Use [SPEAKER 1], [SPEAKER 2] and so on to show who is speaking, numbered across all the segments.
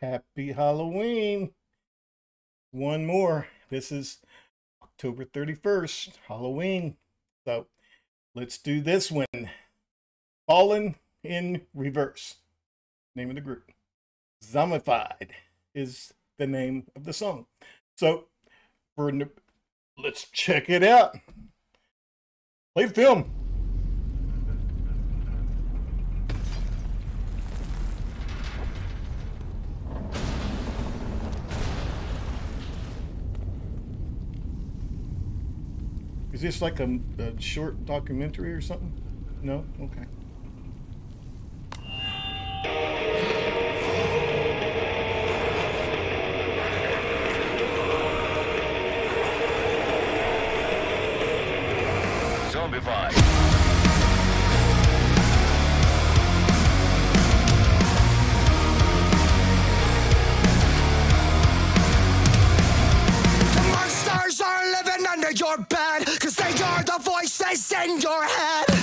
[SPEAKER 1] Happy Halloween. One more. This is October 31st, Halloween. So let's do this one. Falling in Reverse. Name of the group. Zombified is the name of the song. So for let's check it out. Play the film. This like a, a short documentary or something? No? Okay.
[SPEAKER 2] Zombified.
[SPEAKER 3] In your head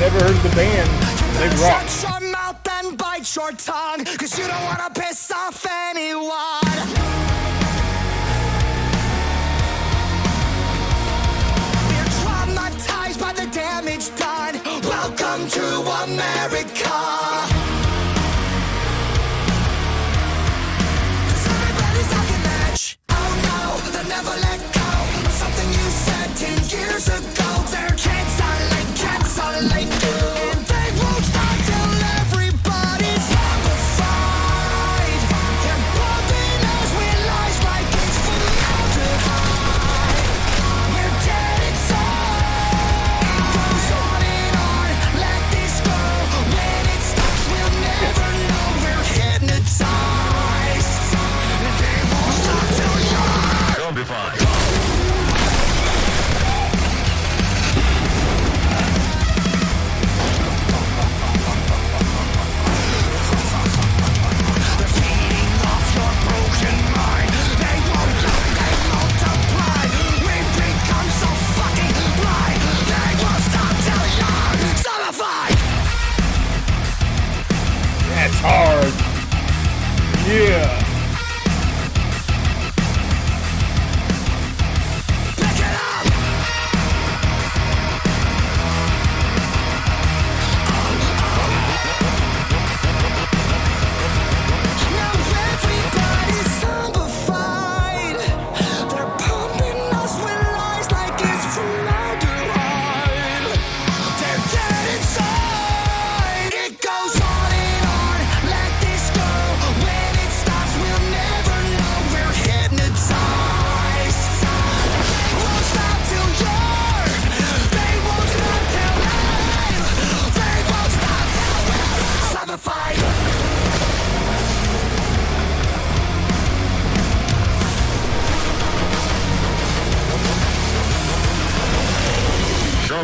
[SPEAKER 3] Never
[SPEAKER 1] heard the band. They rock.
[SPEAKER 3] Shut your mouth and bite your tongue, cause you don't wanna piss off anyone. Damage done. Welcome to America. Oh never let go. Something you said ten years ago.
[SPEAKER 1] Yeah.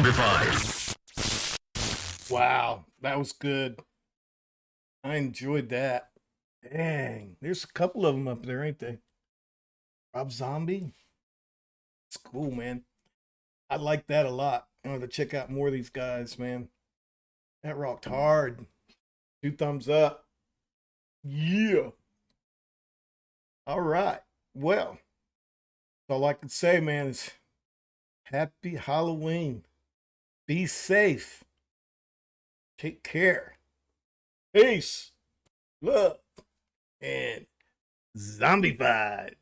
[SPEAKER 2] Zombified.
[SPEAKER 1] Wow. That was good. I enjoyed that. Dang. There's a couple of them up there, ain't they? Rob Zombie. It's cool, man. I like that a lot. I want to check out more of these guys, man. That rocked hard. Two thumbs up. Yeah. All right. Well, all I can say, man, is happy Halloween. Be safe. Take care. Peace. Love. And zombified.